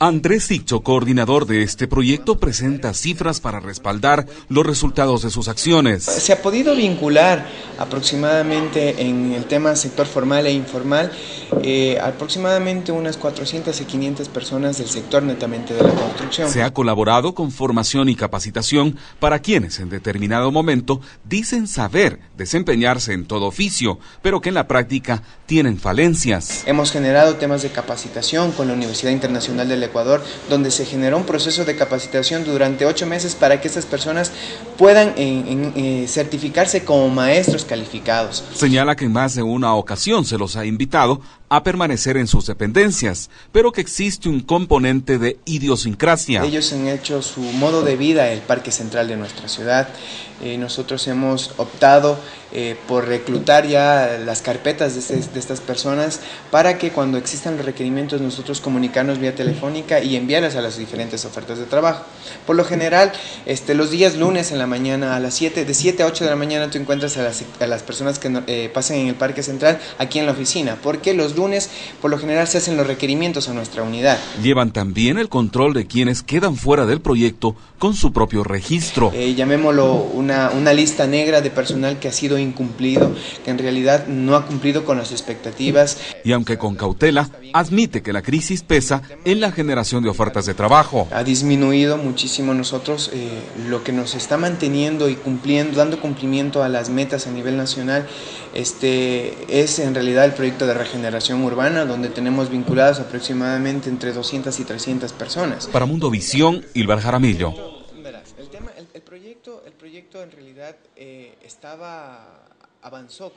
Andrés Siccho, coordinador de este proyecto, presenta cifras para respaldar los resultados de sus acciones. Se ha podido vincular aproximadamente en el tema sector formal e informal eh, aproximadamente unas 400 y 500 personas del sector netamente de la construcción. Se ha colaborado con formación y capacitación para quienes en determinado momento dicen saber desempeñarse en todo oficio, pero que en la práctica tienen falencias. Hemos generado temas de capacitación con la Universidad Internacional del Ecuador, donde se generó un proceso de capacitación durante ocho meses para que estas personas puedan eh, certificarse como maestros calificados. Señala que en más de una ocasión se los ha invitado a permanecer en sus dependencias, pero que existe un componente de idiosincrasia. Ellos han hecho su modo de vida el parque central de nuestra ciudad. Eh, nosotros hemos optado eh, por reclutar ya las carpetas de, de, estas personas para que cuando existan los requerimientos nosotros comunicarnos vía telefónica y enviarlas a las diferentes ofertas de trabajo. Por lo general, este, los días lunes en la mañana a las 7, de 7 a 8 de la mañana tú encuentras a las, a las personas que eh, pasan en el parque central aquí en la oficina, porque los lunes por lo general se hacen los requerimientos a nuestra unidad. Llevan también el control de quienes quedan fuera del proyecto con su propio registro. Eh, llamémoslo una, una lista negra de personal que ha sido incumplido, que en realidad no ha cumplido con las expectativas. Y aunque con cautela, admite que la crisis en la generación de ofertas de trabajo. Ha disminuido muchísimo nosotros eh, lo que nos está manteniendo y cumpliendo, dando cumplimiento a las metas a nivel nacional, este, es en realidad el proyecto de regeneración urbana, donde tenemos vinculados aproximadamente entre 200 y 300 personas. Para Mundo Visión, Ilvar Jaramillo. El, proyecto, el proyecto en realidad eh, estaba, avanzó.